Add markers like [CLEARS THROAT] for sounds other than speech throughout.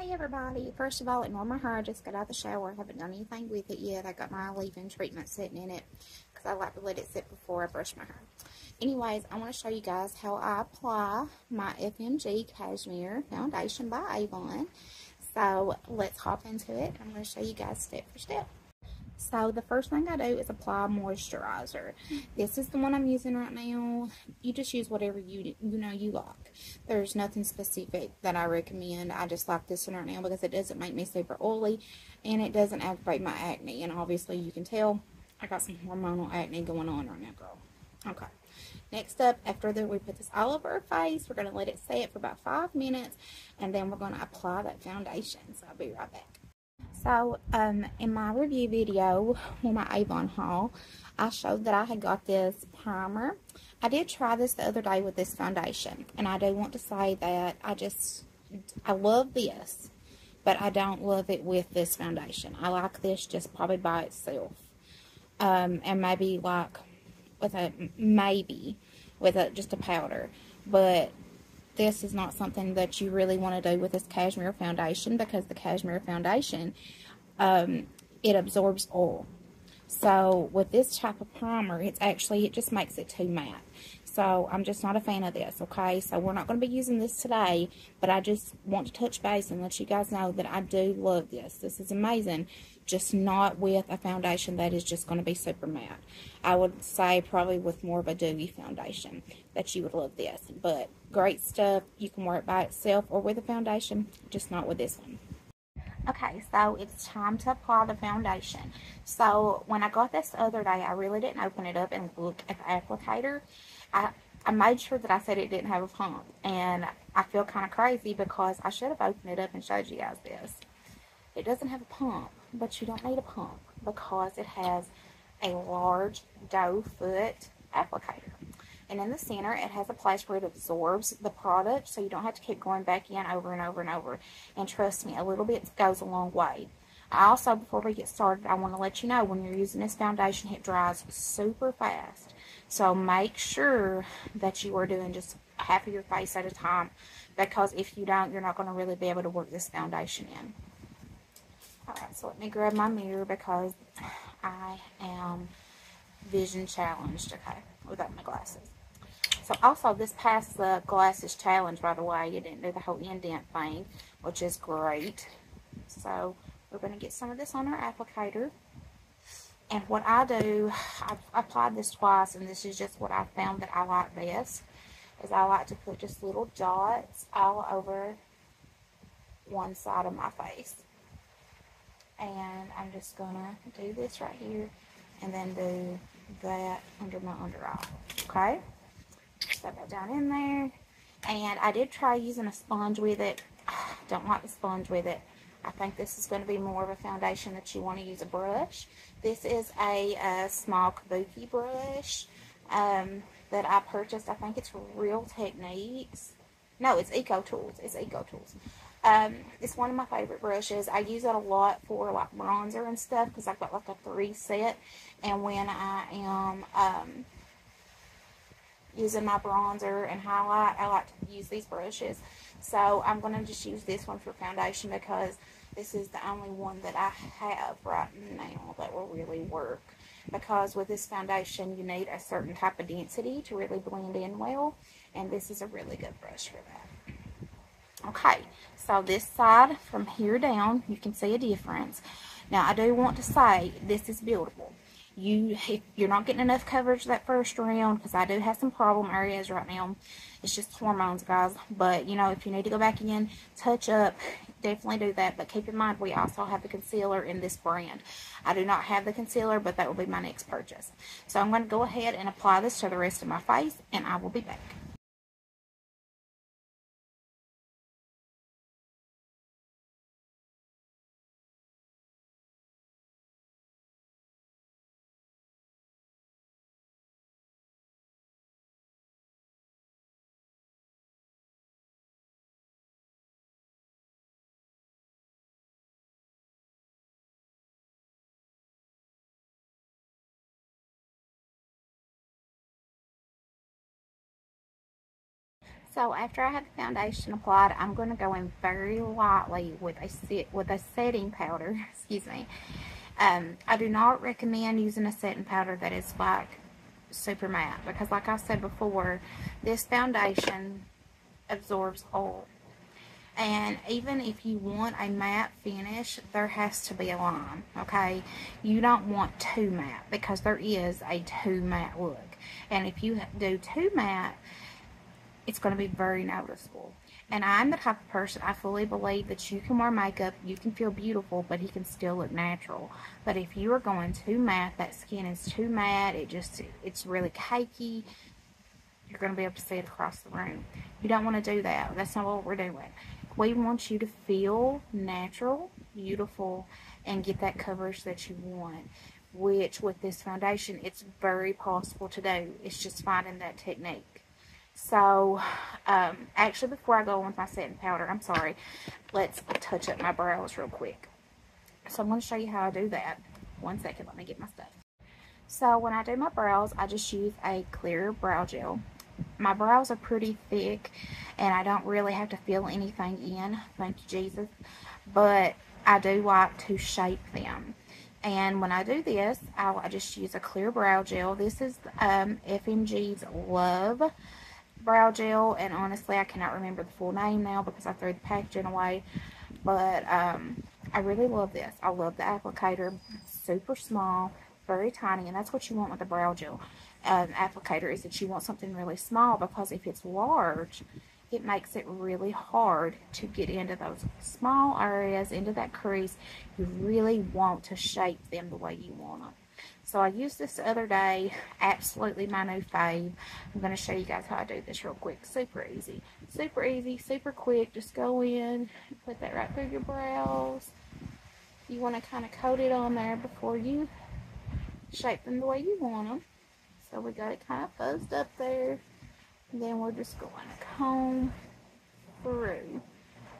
Hey everybody, first of all, ignore my hair. I just got out of the shower. I haven't done anything with it yet. I got my leave-in treatment sitting in it because I like to let it sit before I brush my hair. Anyways, I want to show you guys how I apply my FMG Cashmere Foundation by Avon. So, let's hop into it. I'm going to show you guys step for step. So the first thing I do is apply moisturizer. This is the one I'm using right now. You just use whatever you you know you like. There's nothing specific that I recommend. I just like this one right now because it doesn't make me super oily and it doesn't aggravate my acne. And obviously you can tell I got some hormonal acne going on right now, girl. Okay. Next up, after that we put this all over our face, we're going to let it set for about five minutes and then we're going to apply that foundation. So I'll be right back. So, um, in my review video for my Avon haul, I showed that I had got this primer. I did try this the other day with this foundation, and I do want to say that I just, I love this, but I don't love it with this foundation. I like this just probably by itself, um, and maybe like with a, maybe with a, just a powder, but this is not something that you really want to do with this cashmere foundation because the cashmere foundation, um, it absorbs oil. So with this type of primer, it's actually, it just makes it too matte. So I'm just not a fan of this, okay? So we're not going to be using this today, but I just want to touch base and let you guys know that I do love this. This is amazing, just not with a foundation that is just going to be super matte. I would say probably with more of a dewy foundation that you would love this. But great stuff. You can wear it by itself or with a foundation, just not with this one. Okay, so it's time to apply the foundation. So when I got this the other day, I really didn't open it up and look at the applicator. I, I made sure that I said it didn't have a pump. And I feel kind of crazy because I should have opened it up and showed you guys this. It doesn't have a pump, but you don't need a pump because it has a large doe foot applicator. And in the center, it has a place where it absorbs the product so you don't have to keep going back in over and over and over. And trust me, a little bit goes a long way. I also, before we get started, I want to let you know when you're using this foundation, it dries super fast. So make sure that you are doing just half of your face at a time because if you don't, you're not going to really be able to work this foundation in. Alright, so let me grab my mirror because I am vision challenged, okay, without my glasses. So also, this passed the glasses challenge, by the way. You didn't do the whole indent thing, which is great. So, we're going to get some of this on our applicator. And what I do, I've applied this twice, and this is just what I found that I like best, is I like to put just little dots all over one side of my face. And I'm just going to do this right here, and then do that under my under eye. Okay? Set that down in there. And I did try using a sponge with it. [SIGHS] Don't like the sponge with it. I think this is going to be more of a foundation that you want to use a brush. This is a, a small kabuki brush um, that I purchased. I think it's Real Techniques. No, it's Eco Tools. It's Eco Tools. Um, it's one of my favorite brushes. I use it a lot for like bronzer and stuff because I've got like a three set. And when I am um, using my bronzer and highlight, I like to use these brushes. So I'm going to just use this one for foundation because this is the only one that I have right now that will really work. Because with this foundation, you need a certain type of density to really blend in well. And this is a really good brush for that. Okay, so this side from here down, you can see a difference. Now, I do want to say this is buildable you if you're not getting enough coverage that first round because I do have some problem areas right now. It's just hormones guys. But you know if you need to go back in touch up. Definitely do that. But keep in mind we also have the concealer in this brand. I do not have the concealer but that will be my next purchase. So I'm going to go ahead and apply this to the rest of my face and I will be back So after I have the foundation applied, I'm going to go in very lightly with a with a setting powder. [LAUGHS] Excuse me. Um, I do not recommend using a setting powder that is like super matte because like I said before, this foundation absorbs oil. And even if you want a matte finish, there has to be a line, okay? You don't want too matte because there is a too matte look. And if you do too matte, it's going to be very noticeable. And I'm the type of person, I fully believe that you can wear makeup, you can feel beautiful, but he can still look natural. But if you are going too matte, that skin is too matte, it just, it's really cakey, you're going to be able to see it across the room. You don't want to do that. That's not what we're doing. We want you to feel natural, beautiful, and get that coverage that you want. Which, with this foundation, it's very possible to do. It's just finding that technique. So, um, actually, before I go on with my setting powder, I'm sorry, let's touch up my brows real quick. So, I'm going to show you how I do that. One second, let me get my stuff. So, when I do my brows, I just use a clear brow gel. My brows are pretty thick, and I don't really have to fill anything in, thank you, Jesus. But I do like to shape them. And when I do this, I'll, I just use a clear brow gel. This is um, FMG's Love brow gel and honestly I cannot remember the full name now because I threw the packaging away. But um, I really love this. I love the applicator. Super small very tiny and that's what you want with the brow gel. Um, applicator is that you want something really small because if it's large it makes it really hard to get into those small areas into that crease. You really want to shape them the way you want them so I used this the other day. Absolutely my new fave. I'm going to show you guys how I do this real quick. Super easy. Super easy. Super quick. Just go in. Put that right through your brows. You want to kind of coat it on there before you shape them the way you want them. So we got it kind of fuzzed up there. And then we're just going to comb through.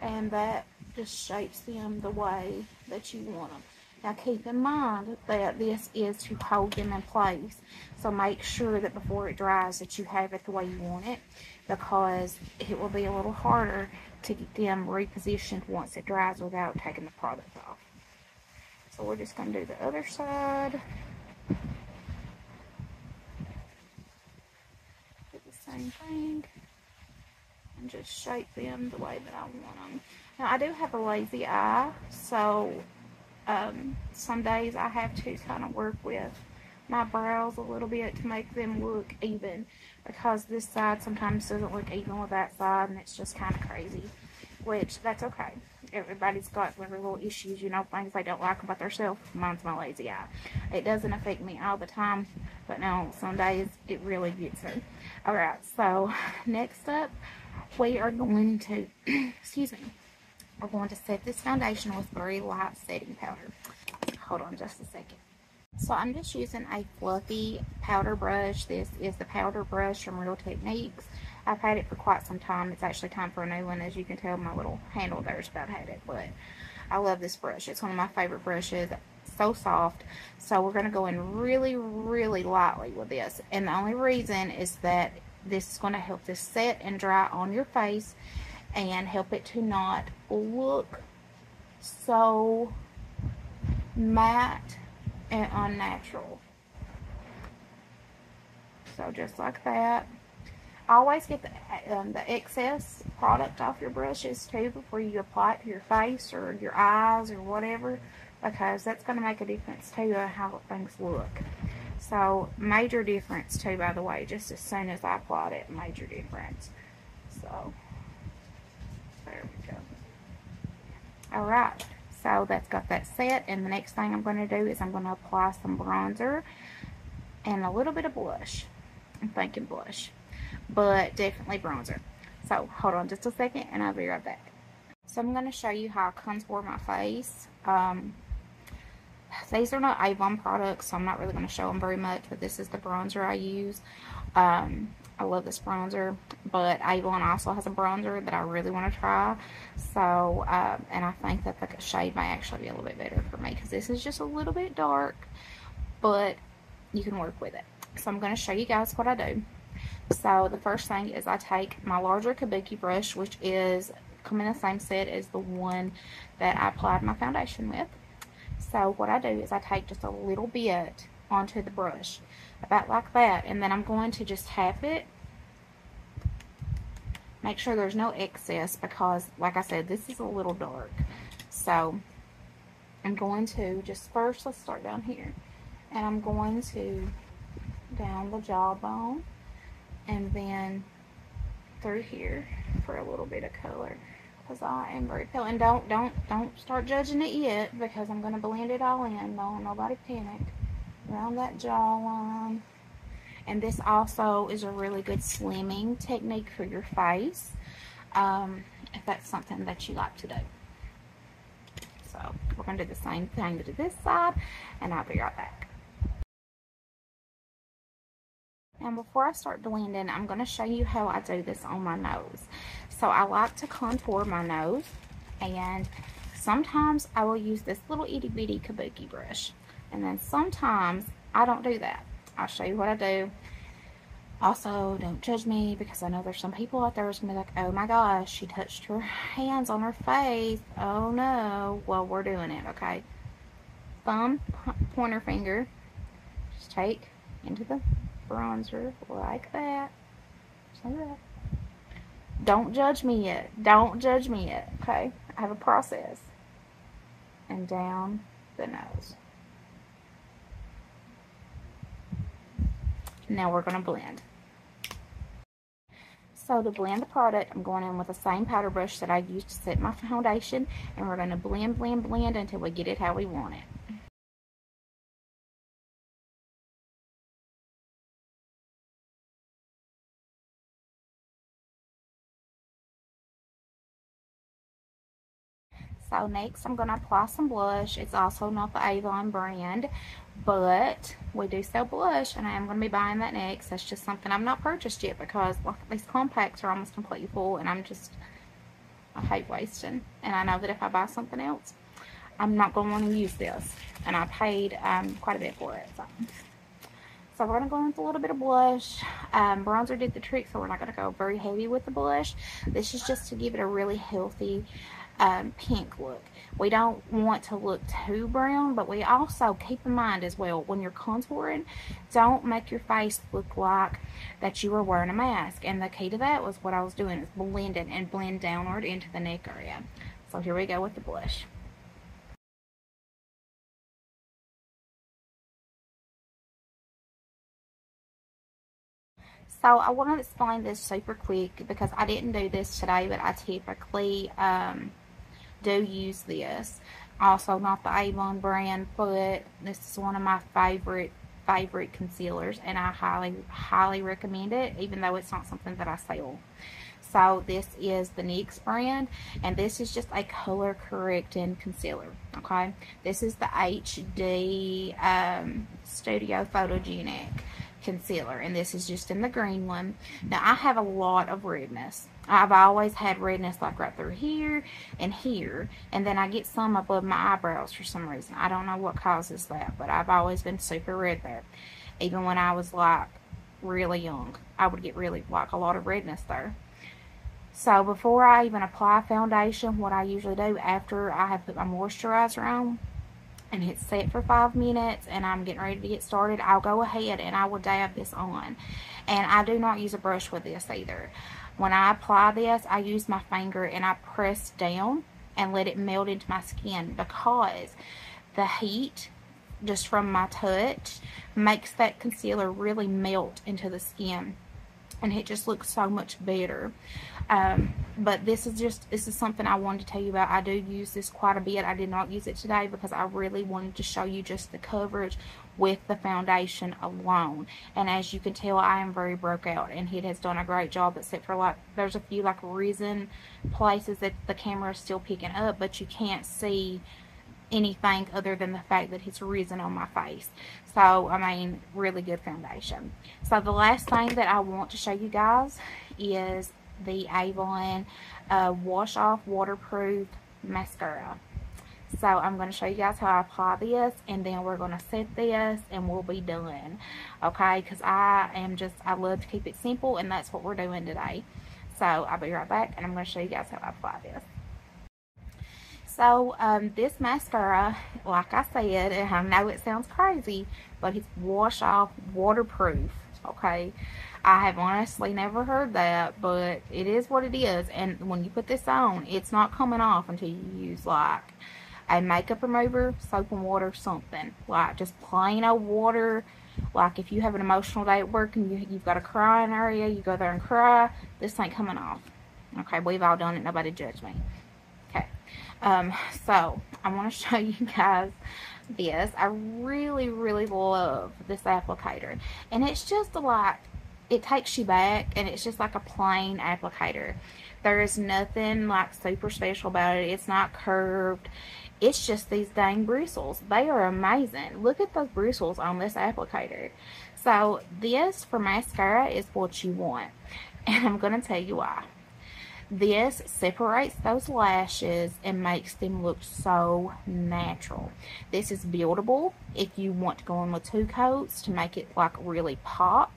And that just shapes them the way that you want them. Now keep in mind that this is to hold them in place. So make sure that before it dries that you have it the way you want it because it will be a little harder to get them repositioned once it dries without taking the product off. So we're just going to do the other side. Do the same thing. And just shape them the way that I want them. Now I do have a lazy eye, so um, some days I have to kind of work with my brows a little bit to make them look even because this side sometimes doesn't look even with that side and it's just kind of crazy which that's okay. Everybody's got their little issues you know things they don't like about themselves. Mine's my lazy eye. It doesn't affect me all the time but no some days it really gets me all right so [LAUGHS] next up we are going to [CLEARS THROAT] excuse me we're going to set this foundation with very light setting powder. Hold on just a second. So I'm just using a fluffy powder brush. This is the powder brush from Real Techniques. I've had it for quite some time. It's actually time for a new one. As you can tell, my little handle there's about had it. But I love this brush. It's one of my favorite brushes. So soft. So we're going to go in really, really lightly with this. And the only reason is that this is going to help this set and dry on your face and help it to not look so matte and unnatural. So just like that. Always get the, um, the excess product off your brushes too before you apply it to your face or your eyes or whatever because that's going to make a difference too on how things look. So major difference too by the way just as soon as I applied it major difference. So there we go. Alright, so that's got that set. And the next thing I'm going to do is I'm going to apply some bronzer and a little bit of blush. I'm thinking blush, but definitely bronzer. So hold on just a second and I'll be right back. So I'm going to show you how I contour my face. Um, these are not Avon products, so I'm not really going to show them very much, but this is the bronzer I use. Um, I love this bronzer, but Avon also has a bronzer that I really want to try. So, um, and I think that the shade may actually be a little bit better for me because this is just a little bit dark, but you can work with it. So I'm going to show you guys what I do. So the first thing is I take my larger kabuki brush, which is come in the same set as the one that I applied my foundation with. So what I do is I take just a little bit onto the brush, about like that, and then I'm going to just tap it. Make sure there's no excess because, like I said, this is a little dark. So I'm going to just first, let's start down here. And I'm going to down the jawbone and then through here for a little bit of color because I am very pale and don't don't don't start judging it yet because I'm going to blend it all in no nobody panic around that jawline and this also is a really good slimming technique for your face um, if that's something that you like to do so we're going to do the same thing to this side and I'll be right back And before I start blending, I'm going to show you how I do this on my nose. So I like to contour my nose. And sometimes I will use this little itty bitty kabuki brush. And then sometimes I don't do that. I'll show you what I do. Also, don't judge me because I know there's some people out there who's going to be like, oh my gosh, she touched her hands on her face. Oh no. Well, we're doing it, okay? Thumb, pointer finger, just take into the bronzer like that. like that. Don't judge me yet. Don't judge me yet. Okay? I have a process. And down the nose. Now we're going to blend. So to blend the product, I'm going in with the same powder brush that I used to set my foundation. And we're going to blend, blend, blend until we get it how we want it. So next I'm going to apply some blush. It's also not the Avon brand, but we do sell blush and I am going to be buying that next. That's just something I've not purchased yet because these compacts are almost completely full and I'm just, I hate wasting. And I know that if I buy something else, I'm not going to want to use this. And I paid um, quite a bit for it. So. So we're going to go in with a little bit of blush. Um, bronzer did the trick, so we're not going to go very heavy with the blush. This is just to give it a really healthy um, pink look. We don't want to look too brown, but we also keep in mind as well, when you're contouring, don't make your face look like that you were wearing a mask. And the key to that was what I was doing is blending and blend downward into the neck area. So here we go with the blush. So I want to explain this super quick because I didn't do this today, but I typically um, do use this. Also, not the Avon brand, but this is one of my favorite favorite concealers, and I highly, highly recommend it, even though it's not something that I sell. So this is the NYX brand, and this is just a color correcting concealer, okay? This is the HD um, Studio Photogenic concealer, and this is just in the green one. Now, I have a lot of redness. I've always had redness like right through here and here, and then I get some above my eyebrows for some reason. I don't know what causes that, but I've always been super red there. Even when I was like really young, I would get really like a lot of redness there. So before I even apply foundation, what I usually do after I have put my moisturizer on, and it's set for five minutes and I'm getting ready to get started, I'll go ahead and I will dab this on. And I do not use a brush with this either. When I apply this, I use my finger and I press down and let it melt into my skin because the heat just from my touch makes that concealer really melt into the skin and it just looks so much better. Um, but this is just, this is something I wanted to tell you about. I do use this quite a bit. I did not use it today because I really wanted to show you just the coverage with the foundation alone. And as you can tell, I am very broke out and it has done a great job except for like, there's a few like reason places that the camera is still picking up, but you can't see anything other than the fact that it's risen on my face. So, I mean, really good foundation. So, the last thing that I want to show you guys is the Avon uh, Wash Off Waterproof Mascara. So I'm going to show you guys how I apply this and then we're going to set this and we'll be done. Okay, because I am just, I love to keep it simple and that's what we're doing today. So I'll be right back and I'm going to show you guys how I apply this. So um, this mascara, like I said, and I know it sounds crazy, but it's wash off waterproof. Okay, I have honestly never heard that, but it is what it is. And when you put this on, it's not coming off until you use like a makeup remover, soap and water, something. Like just plain old water. Like if you have an emotional day at work and you, you've got a crying area, you go there and cry, this ain't coming off. Okay, we've all done it. Nobody judge me. Okay. Um, so I want to [LAUGHS] show you guys this. I really, really love this applicator. And it's just like, it takes you back and it's just like a plain applicator. There is nothing like super special about it. It's not curved. It's just these dang bristles. They are amazing. Look at those bristles on this applicator. So this for mascara is what you want. [LAUGHS] And I'm going to tell you why. This separates those lashes and makes them look so natural. This is buildable if you want to go in with two coats to make it like really pop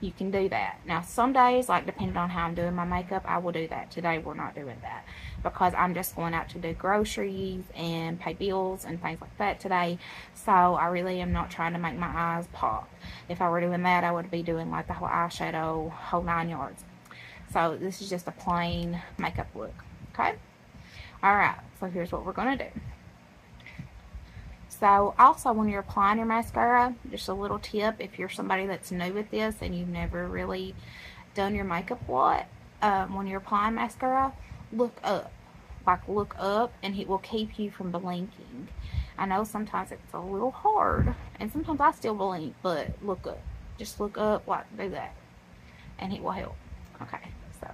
you can do that. Now, some days, like depending on how I'm doing my makeup, I will do that. Today, we're not doing that because I'm just going out to do groceries and pay bills and things like that today. So, I really am not trying to make my eyes pop. If I were doing that, I would be doing like the whole eyeshadow, whole nine yards. So, this is just a plain makeup look. Okay? Alright, so here's what we're to do. So also when you're applying your mascara, just a little tip if you're somebody that's new with this and you've never really done your makeup a lot, um, when you're applying mascara, look up. Like look up and it will keep you from blinking. I know sometimes it's a little hard and sometimes I still blink, but look up. Just look up, like do that. And it will help. Okay, so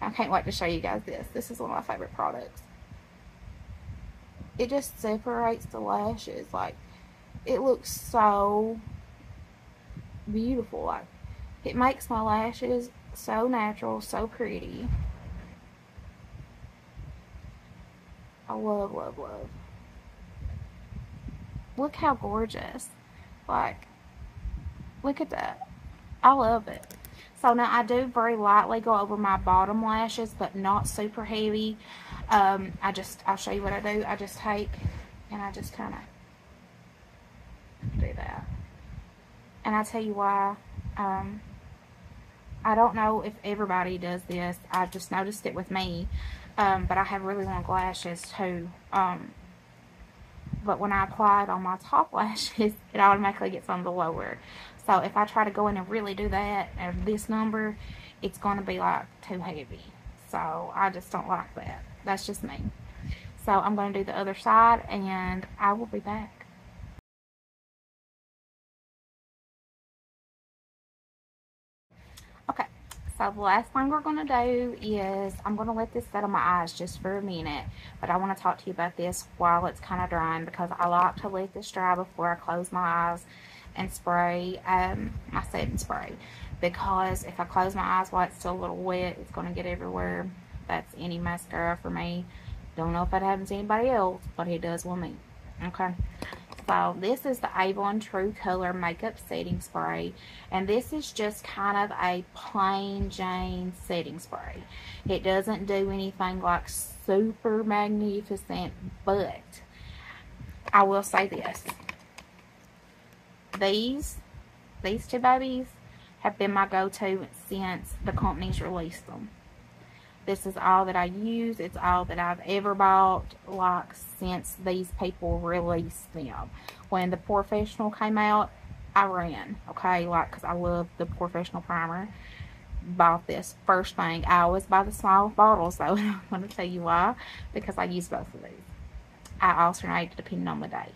I can't wait to show you guys this. This is one of my favorite products it just separates the lashes. Like, it looks so beautiful. Like, it makes my lashes so natural, so pretty. Love, love, love. Look how gorgeous. Like, look at that. I love it. So now I do very lightly go over my bottom lashes, but not super heavy. Um, I just, I'll show you what I do. I just take and I just kind of do that. And I tell you why. Um, I don't know if everybody does this. I just noticed it with me. Um, but I have really long lashes too. Um, but when I apply it on my top [LAUGHS] lashes, it automatically gets on the lower. So if I try to go in and really do that at this number, it's going to be like too heavy. So I just don't like that. That's just me. So I'm going to do the other side and I will be back. So the last thing we're going to do is I'm going to let this set on my eyes just for a minute. But I want to talk to you about this while it's kind of drying because I like to let this dry before I close my eyes and spray um, my setting spray because if I close my eyes while it's still a little wet, it's going to get everywhere. That's any mascara for me. Don't know if that happens to anybody else, but it does with me. Okay. So this is the Avon True Color Makeup Setting Spray. And this is just kind of a plain Jane setting spray. It doesn't do anything like super magnificent, but I will say this these, these two babies, have been my go-to since the company's released them. This is all that I use. It's all that I've ever bought, like, since these people released them. When the Porefessional came out, I ran, okay? Like, because I love the Porefessional primer. Bought this first thing. I always buy the small bottles, though. [LAUGHS] I'm going to tell you why. Because I use both of these. I alternate depending on the day.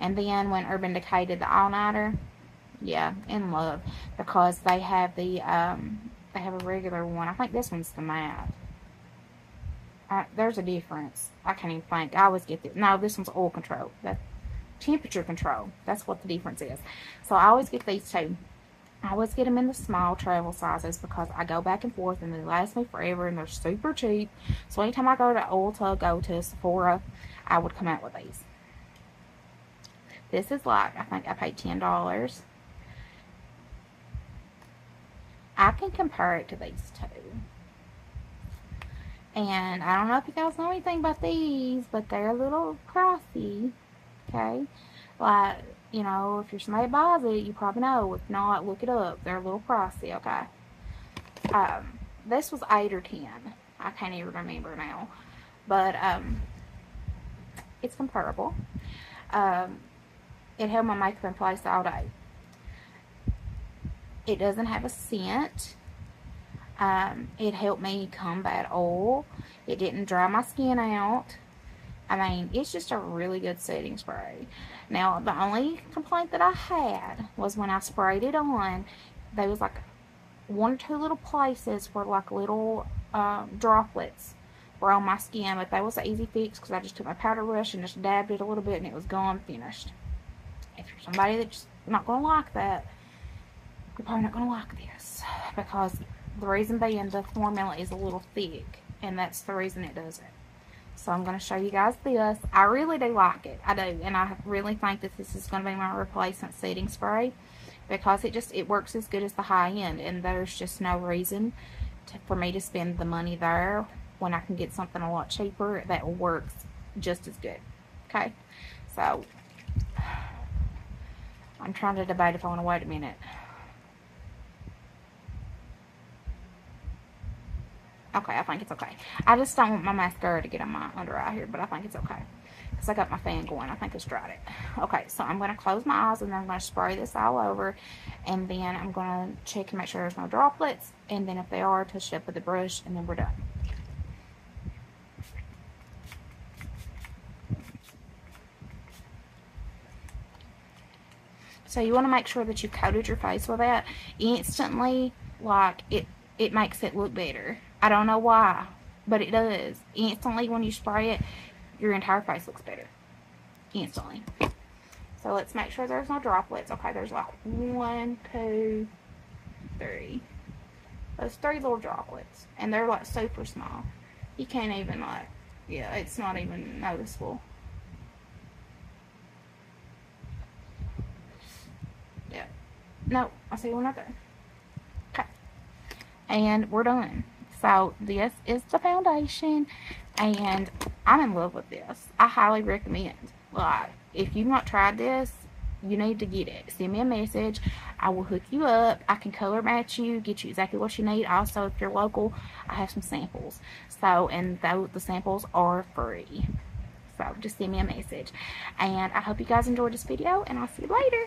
And then when Urban Decay did the all-nighter, yeah, in love. Because they have the, um, they have a regular one. I think this one's the matte. Uh, there's a difference. I can't even think. I always get this. No, this one's oil control. That temperature control. That's what the difference is. So I always get these two. I always get them in the small travel sizes because I go back and forth and they last me forever and they're super cheap. So anytime I go to Ulta, go to Sephora, I would come out with these. This is like, I think I paid $10. I can compare it to these two. And I don't know if you guys know anything about these, but they're a little pricey. Okay? Like, you know, if you're somebody buys it, you probably know. If not, look it up. They're a little pricey, okay? Um, this was 8 or 10. I can't even remember now. But, um, it's comparable. Um, it held my makeup in place all day. It doesn't have a scent. Um, it helped me combat oil. It didn't dry my skin out. I mean, it's just a really good setting spray. Now, the only complaint that I had was when I sprayed it on, there was like one or two little places where like little um, droplets were on my skin, but that was an easy fix because I just took my powder brush and just dabbed it a little bit and it was gone, finished. If you're somebody that's not going to like that, you're probably not going to like this because the reason being the formula is a little thick and that's the reason it does it. So I'm going to show you guys this. I really do like it. I do. And I really think that this is going to be my replacement setting spray. Because it just, it works as good as the high end. And there's just no reason to, for me to spend the money there when I can get something a lot cheaper that works just as good. Okay. So, I'm trying to debate if I want to wait a minute. Okay, I think it's okay. I just don't want my mascara to get on my under eye here, but I think it's okay. Because I got my fan going. I think it's dried it. Okay, so I'm going to close my eyes and then I'm going to spray this all over. And then I'm going to check and make sure there's no droplets. And then if they are, touch it up with the brush and then we're done. So you want to make sure that you coated your face with that instantly. Like, it, it makes it look better. I don't know why, but it does. Instantly when you spray it, your entire face looks better. Instantly. So let's make sure there's no droplets. Okay, there's like one, two, three. Those three little droplets. And they're like super small. You can't even like, yeah, it's not even noticeable. Yeah. No, I see one there. Okay. And we're done. So this is the foundation and I'm in love with this. I highly recommend. Like, if you've not tried this, you need to get it. Send me a message. I will hook you up. I can color match you, get you exactly what you need. Also, if you're local, I have some samples. So, and though the samples are free. So, just send me a message. And I hope you guys enjoyed this video, and I'll see you later.